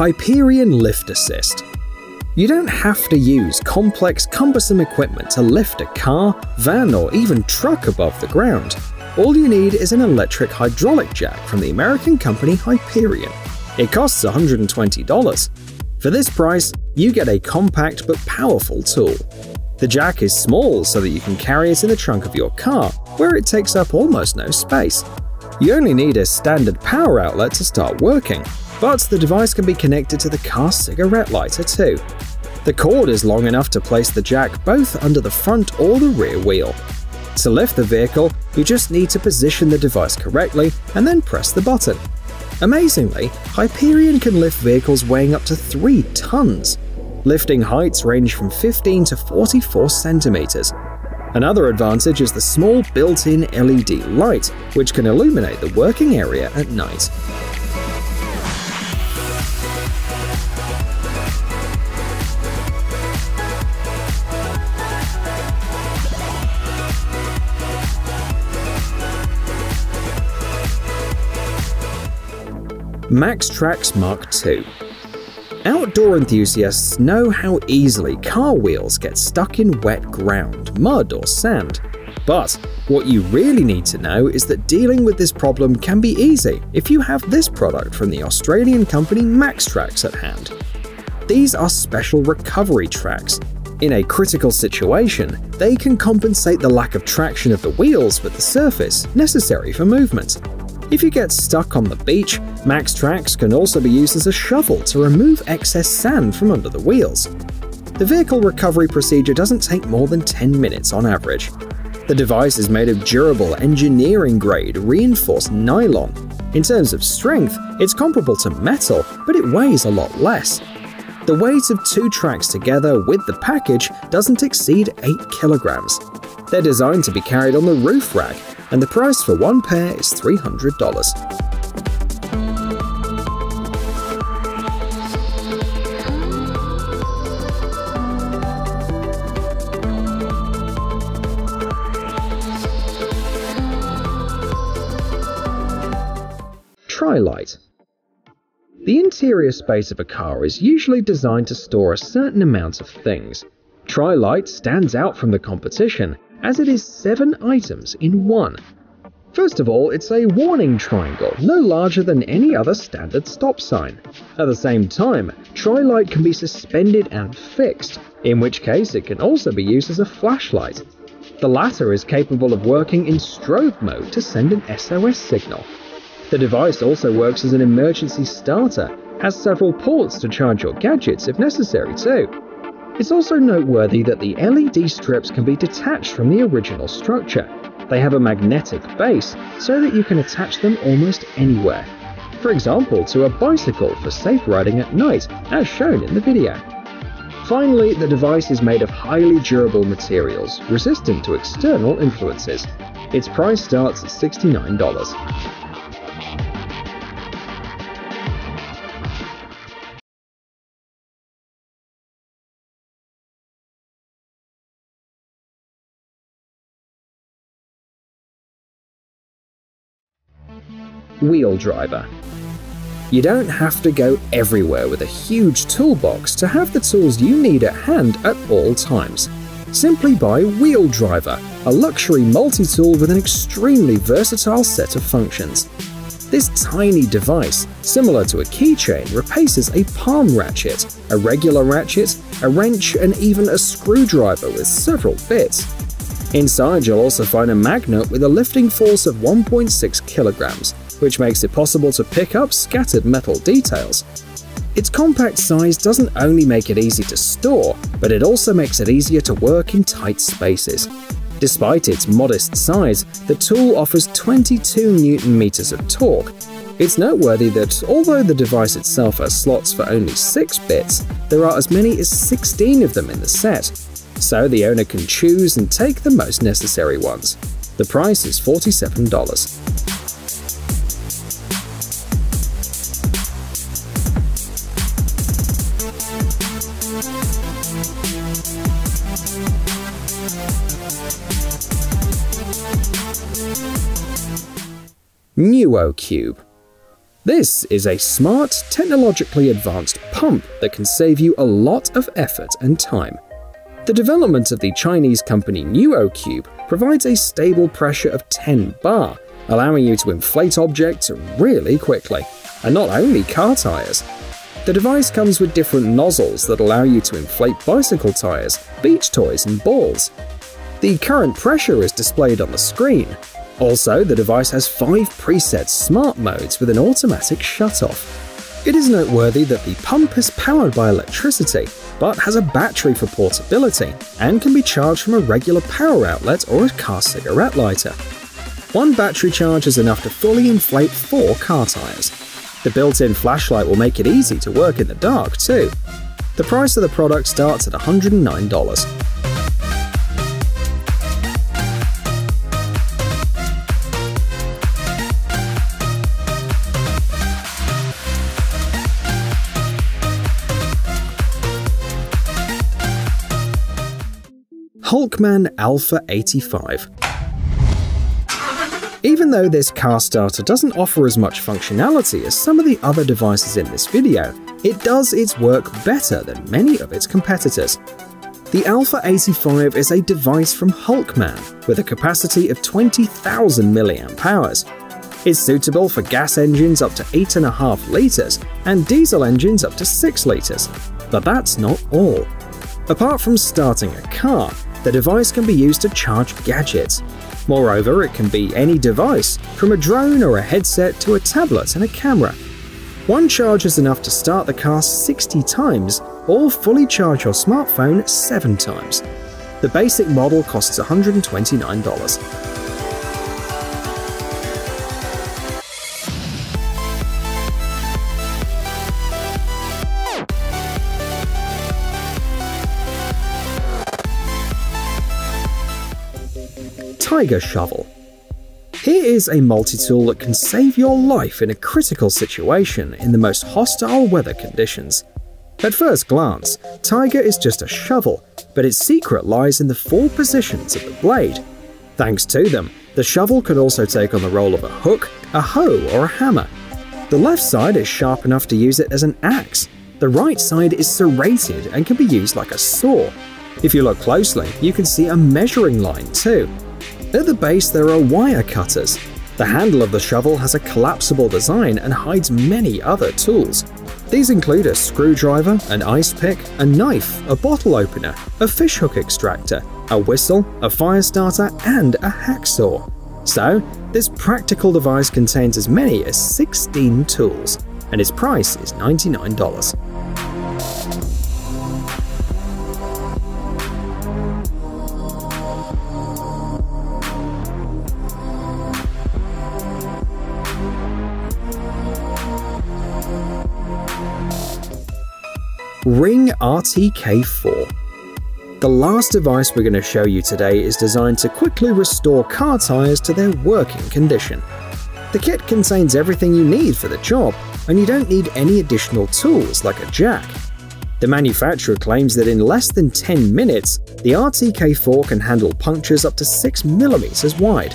Hyperion Lift Assist. You don't have to use complex, cumbersome equipment to lift a car, van, or even truck above the ground. All you need is an electric hydraulic jack from the American company Hyperion. It costs $120. For this price, you get a compact but powerful tool. The jack is small so that you can carry it in the trunk of your car, where it takes up almost no space. You only need a standard power outlet to start working, but the device can be connected to the car's cigarette lighter too. The cord is long enough to place the jack both under the front or the rear wheel. To lift the vehicle, you just need to position the device correctly and then press the button. Amazingly, Hyperion can lift vehicles weighing up to 3 tons. Lifting heights range from 15 to 44 centimeters, Another advantage is the small built-in LED light, which can illuminate the working area at night. Maxtrax Mark II Outdoor enthusiasts know how easily car wheels get stuck in wet ground, mud, or sand. But what you really need to know is that dealing with this problem can be easy if you have this product from the Australian company Maxtrax at hand. These are special recovery tracks. In a critical situation, they can compensate the lack of traction of the wheels with the surface necessary for movement. If you get stuck on the beach, Maxtrax can also be used as a shovel to remove excess sand from under the wheels. The vehicle recovery procedure doesn't take more than 10 minutes on average. The device is made of durable, engineering grade, reinforced nylon. In terms of strength, it's comparable to metal, but it weighs a lot less. The weight of two tracks together with the package doesn't exceed 8 kilograms. They're designed to be carried on the roof rack, and the price for one pair is $300. Tri-Light The interior space of a car is usually designed to store a certain amount of things. Tri-Light stands out from the competition as it is seven items in one. First of all, it's a warning triangle, no larger than any other standard stop sign. At the same time, Tri-Light can be suspended and fixed, in which case it can also be used as a flashlight. The latter is capable of working in strobe mode to send an SOS signal. The device also works as an emergency starter, has several ports to charge your gadgets if necessary too. It's also noteworthy that the LED strips can be detached from the original structure. They have a magnetic base so that you can attach them almost anywhere. For example, to a bicycle for safe riding at night, as shown in the video. Finally, the device is made of highly durable materials, resistant to external influences. Its price starts at $69. Wheel Driver. You don't have to go everywhere with a huge toolbox to have the tools you need at hand at all times. Simply buy Wheel Driver, a luxury multi-tool with an extremely versatile set of functions. This tiny device, similar to a keychain, replaces a palm ratchet, a regular ratchet, a wrench, and even a screwdriver with several bits. Inside you'll also find a magnet with a lifting force of 1.6 kilograms, which makes it possible to pick up scattered metal details. Its compact size doesn't only make it easy to store, but it also makes it easier to work in tight spaces. Despite its modest size, the tool offers 22 newton meters of torque. It's noteworthy that although the device itself has slots for only 6 bits, there are as many as 16 of them in the set, so the owner can choose and take the most necessary ones. The price is $47. Newocube This is a smart, technologically advanced pump that can save you a lot of effort and time. The development of the Chinese company Newocube provides a stable pressure of 10 bar, allowing you to inflate objects really quickly, and not only car tires. The device comes with different nozzles that allow you to inflate bicycle tires, beach toys, and balls. The current pressure is displayed on the screen. Also, the device has five preset smart modes with an automatic shutoff. It is noteworthy that the pump is powered by electricity, but has a battery for portability and can be charged from a regular power outlet or a car cigarette lighter. One battery charge is enough to fully inflate four car tires. The built-in flashlight will make it easy to work in the dark too. The price of the product starts at $109. Hulkman Alpha 85 even though this car starter doesn't offer as much functionality as some of the other devices in this video, it does its work better than many of its competitors. The Alpha 85 is a device from Hulkman with a capacity of 20,000 mAh. It's suitable for gas engines up to 8.5 litres and diesel engines up to 6 litres. But that's not all. Apart from starting a car, the device can be used to charge gadgets, Moreover, it can be any device, from a drone or a headset to a tablet and a camera. One charge is enough to start the car 60 times or fully charge your smartphone 7 times. The basic model costs $129. Tyger Shovel. Here is a multi-tool that can save your life in a critical situation in the most hostile weather conditions. At first glance, Tyger is just a shovel, but its secret lies in the four positions of the blade. Thanks to them, the shovel could also take on the role of a hook, a hoe, or a hammer. The left side is sharp enough to use it as an axe. The right side is serrated and can be used like a saw. If you look closely, you can see a measuring line too. At the base there are wire cutters. The handle of the shovel has a collapsible design and hides many other tools. These include a screwdriver, an ice pick, a knife, a bottle opener, a fishhook extractor, a whistle, a fire starter, and a hacksaw. So, this practical device contains as many as 16 tools, and its price is $99. Ring RTK4. The last device we're going to show you today is designed to quickly restore car tyres to their working condition. The kit contains everything you need for the job, and you don't need any additional tools like a jack. The manufacturer claims that in less than 10 minutes, the RTK4 can handle punctures up to 6mm wide.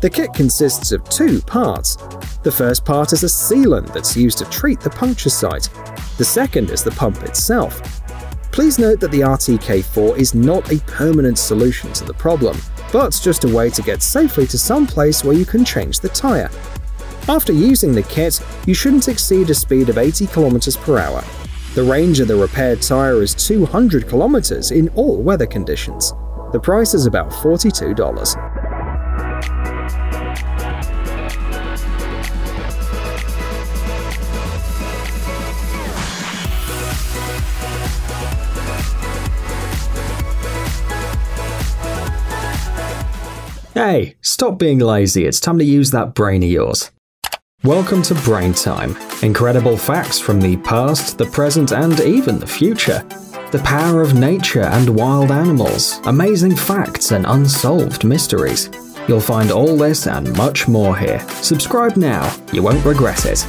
The kit consists of two parts. The first part is a sealant that's used to treat the puncture site, the second is the pump itself. Please note that the RTK4 is not a permanent solution to the problem, but just a way to get safely to some place where you can change the tyre. After using the kit, you shouldn't exceed a speed of 80 km per hour. The range of the repaired tyre is 200 km in all weather conditions. The price is about $42. Hey, stop being lazy, it's time to use that brain of yours. Welcome to Brain Time. Incredible facts from the past, the present, and even the future. The power of nature and wild animals, amazing facts and unsolved mysteries. You'll find all this and much more here. Subscribe now, you won't regret it.